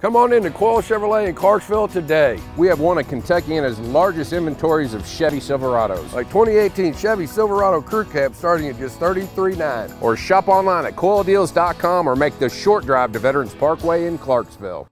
Come on into Coyle Chevrolet in Clarksville today. We have one of Kentuckiana's largest inventories of Chevy Silverados, like 2018 Chevy Silverado Crew Cab starting at just $33.9. Or shop online at coyledeals.com or make the short drive to Veterans Parkway in Clarksville.